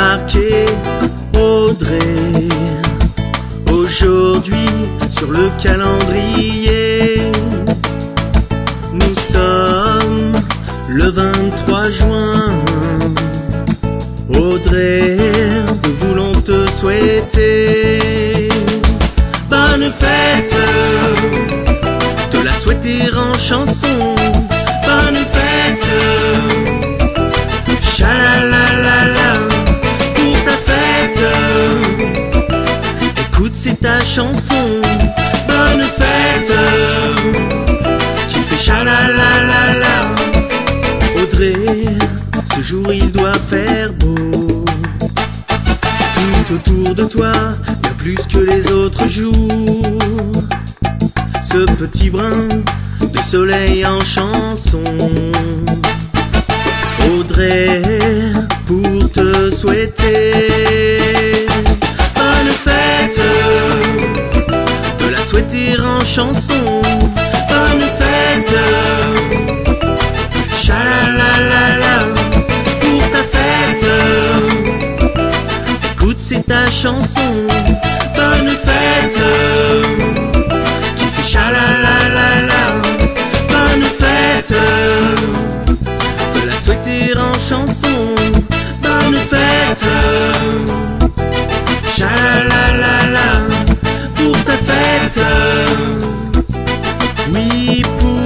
marqué Audrey. Aujourd'hui, sur le calendrier, nous sommes le 23 juin. Audrey, nous voulons te souhaiter bonne fête, te la souhaiter en chanson. Chanson. Bonne fête. Tu fais chalalala. Audrey, ce jour il doit faire beau. Tout autour de toi, bien plus que les autres jours. Ce petit brin de soleil en chanson. Audrey, pour te souhaiter souhaiter en chanson. Bonne fête, chalalala, pour ta fête. Écoute, c'est ta chanson. Bonne fête. 一步